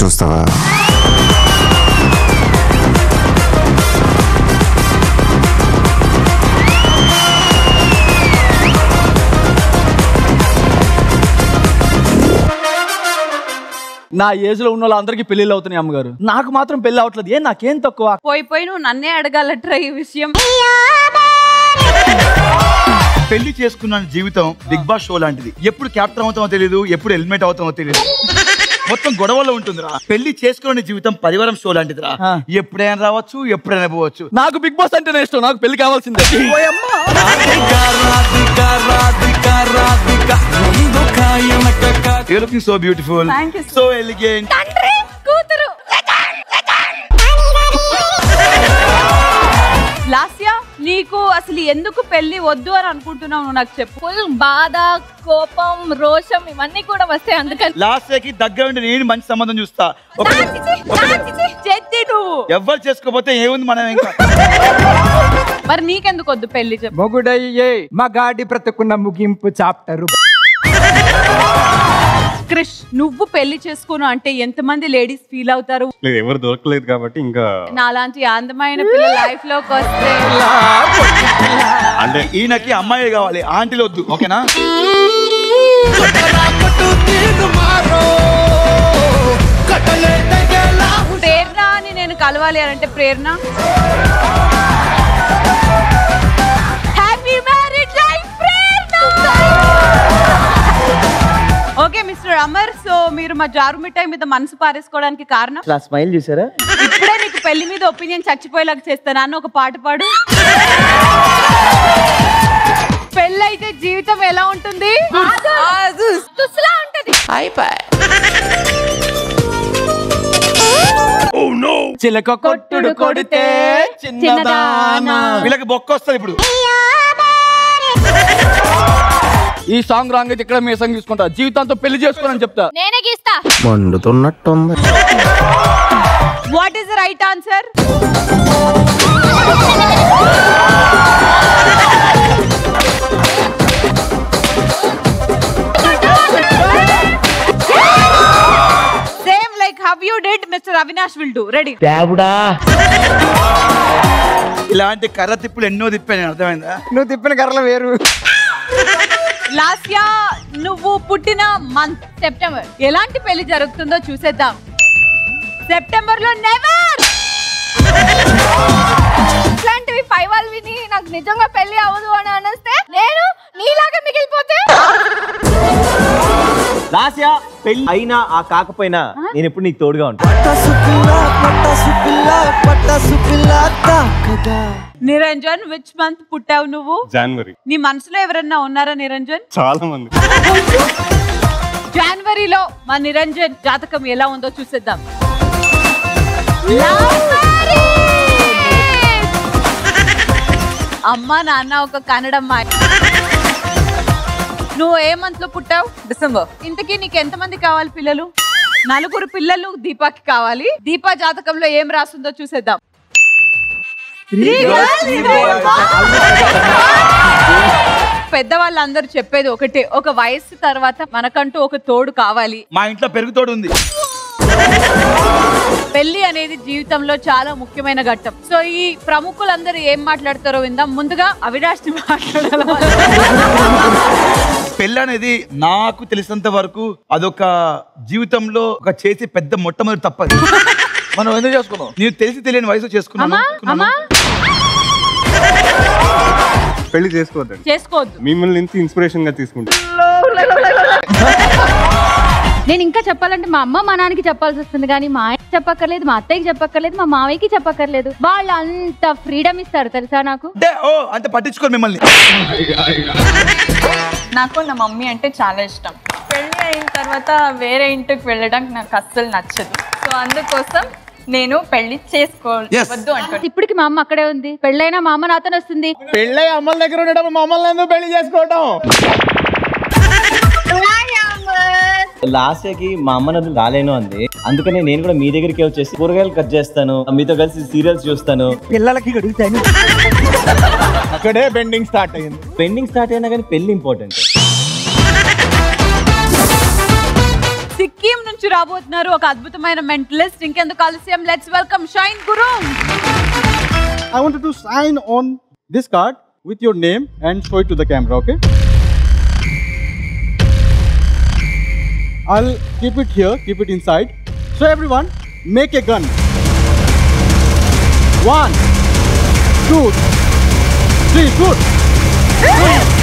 చూస్తావా నా ఏజ్లో ఉన్న వాళ్ళందరికీ పెళ్ళిళ్ళు అవుతున్నాయి అమ్మగారు. నాకు మాత్రం పెళ్ళి అవట్లేదు ఏ నాకేం తక్కువ? పోయి పోయి నువ్వు నన్నే అడగాలట్రా ఈ విషయం. పెళ్ళి చేసుకున్న జీవితం బిగ్ బాస్ షో లాంటిది. ఎప్పుడు క్యాప్టెన్ అవుతామో తెలియదు ఎప్పుడు హెల్మెట్ అవుతామో తెలియదు మొత్తం గొడవలో ఉంటుందిరా. పెళ్ళి చేసుకునే జీవితం పరివారం షో లాంటిదిరా. ఎప్పుడైనా రావచ్చు ఎప్పుడైనా పోవచ్చు. నాకు బిగ్ బాస్ అంటేనే ఇష్టం. నాకు పెళ్ళి కావాల్సిందే. You looking so beautiful Thank you, sir. So elegant నీకు అసలు ఎందుకు పెళ్ళి వద్దు అని అనుకుంటున్నావు నువ్వు నాకు చెప్పు. ఫుల్ బాధ కోపం రోషం ఇవన్నీ కూడా వస్తాయి అందుకని. లాస్ట్కి దగ్గర ఉండి నేను మంచి సంబంధం చూస్తా. ఒక చెత్తి నువ్వు. ఎవ్వరు చేసుకోకపోతే ఏముంది మనం ఇంకా? మరి నీకెందుకు వద్దు పెళ్ళి చెప్పు. మొగుడయ్యే మగాడి బ్రతుకున్న ముగింపు చాప్టరు. క్రిష్ నువ్వు పెళ్ళి చేసుకోను అంటే ఎంతమంది లేడీస్ ఫీల్ అవుతారు? లేదు ఎవరు దొరకలేదు కాబట్టి ఇంకా నాలాంటి అందమైన పిల్ల లైఫ్లోకి వస్తే. అంటే ఈయనకి అమ్మాయి కావాలి ఆంటీలు వద్దు ఓకేనా? ప్రేరణ అని నేను కలవాలి అని అంటే ప్రేరణ? మిస్టర్ అమర్ సో మీరు మా జారు మిఠాయి మీద మనసు పారేసుకోవడానికి కారణం? స్మైల్ చూసారా? ఇప్పుడే నీకు పెళ్ళి మీద ఒపీనియన్ చచ్చిపోయేలాగా చేస్తాను అన్న ఒక పాట పాడు. పెళ్ళైతే జీవితం ఎలా ఉంటుంది? తుస్సులా ఉంటది. చిలక కొట్టుడు కొడితే చిన్నదానా. వీళ్ళకి బొక్క వస్తుంది ఇప్పుడు. ఈ సాంగ్ రాంగ్ అయితే ఇక్కడ మీ సంగ్ తీసుకుంటా. జీవితాంతో పెళ్ళి చేసుకోనని చెప్తా. నేనే గీస్తా. మండుతున్నట్టుంది. What is the right answer same like how you did mister Avinash will do ready ఇలాంటి కర్ర తిప్పులు ఎన్నో తిప్పాను అర్థమైందా? నువ్వు తిప్పిన కర్రలు వేరు. లాస్ట్ ఇయర్ నువ్వు పుట్టిన మంత్ సెప్టెంబర్ ఎలాంటి పెళ్ళి జరుగుతుందో చూసేద్దాం. సెప్టెంబర్లో నెవర్ ఇట్లాంటివి పై వాళ్ళు విని నాకు నిజంగా పెళ్ళి అవ్వదు అని అనిస్తే నేను నీలాగా మిగిలిపోతే? లాస్యా పెళ్ళి అయినా ఆ కాకపోయినా నేను ఎప్పుడు నీకు తోడుగా ఉంటాను నిరంజన్ విచ్ మంత్ పుట్టావు నువ్వు? జనవరి నీ మనసులో ఎవరన్నా ఉన్నారా నిరంజన్? చాలా మంది. జనవరిలో మా నిరంజన్ జాతకం ఎలా ఉందో చూసేద్దాం. అమ్మ నాన్న ఒక కన్నడ అమ్మాయి నువ్వు ఏ మంత్లో పుట్టావు? డిసెంబర్ ఇంతకీ నీకు ఎంతమంది కావాలి పిల్లలు? నలుగురు పిల్లలు దీపాకి కావాలి. దీపా జాతకంలో ఏం రాస్తుందో చూసేద్దాం. పెద్దవాళ్ళందరూ చెప్పేది ఒకటే ఒక వయస్సు తర్వాత మనకంటూ ఒక తోడు కావాలి. మా ఇంట్లో పెరుగుతోడు ఉంది. పెళ్ళి అనేది జీవితంలో చాలా ముఖ్యమైన ఘట్టం. సో ఈ ప్రముఖులందరూ ఏం మాట్లాడతారో విందాం. ముందుగా అవినాష్ని మాట్లాడాలి. పెళ్ళి అనేది నాకు తెలిసినంత వరకు అదొక జీవితంలో ఒక చేసే పెద్ద మొట్టమొదటి తప్పది. మనం ఎందుకు చేసుకున్నాం? నీకు తెలిసి తెలియని వయసు చేసుకున్నాను. అమ్మా పెళ్ళి చేసుకోవద్దండి. చేసుకోవద్దు. మిమ్మల్ని ఇంత ఇన్స్పిరేషన్గా తీసుకుంటా. నేను ఇంకా చెప్పాలంటే మా అమ్మ మా నాన్నకి చెప్పాల్సి వస్తుంది కానీ మా ఆయనకి చెప్పక్కర్లేదు మా అత్తయ్యకి చెప్పక్కర్లేదు మా మావయ్యకి చెప్పక్కర్లేదు. వాళ్ళు అంత ఫ్రీడమ్ ఇస్తారు తెలుసా నాకు? అంటే ఓ అంత పట్టించుకోరు మిమ్మల్ని. నాకు నా మమ్మీ అంటే చాలా ఇష్టం. పెళ్ళి అయిన తర్వాత వేరే ఇంటికి వెళ్ళడానికి నాకు అస్సలు నచ్చదు. సో అందుకోసం నేను పెళ్ళి చేసుకోవద్దు అంటాను ఇప్పటికి మా అమ్మ అక్కడే ఉంది. పెళ్ళైనా మా అమ్మ నాతోనే వస్తుంది. పెళ్ళై అమ్మల దగ్గర ఉండడం మమ్మల్ని ఎందుకు పెళ్ళి చేసుకోవటం? లాస్యకి మా అమ్మ నన్ను రాలేను అంది. అందుకని నేను కూడా మీ దగ్గరికి వచ్చేసి కూరగాయలు కట్ చేస్తాను మీతో కలిసి సీరియల్స్ చూస్తాను. పిల్లలకి గడుగుతాను అక్కడే బెండింగ్ స్టార్ట్ అయింది. పెండింగ్ స్టార్ట్ అయినా కానీ పెళ్ళి ఇంపార్టెంట్. రాబోతున్నారు ఒక అద్భుతమైన మెంటలిస్ట్ ఇంకెందుకు ఆలస్యం let's welcome Shine Guru I wanted to sign on this card with your name and show it to the camera, okay? I'll keep it here, keep it inside. So everyone, make a gun. One, two, three, shoot.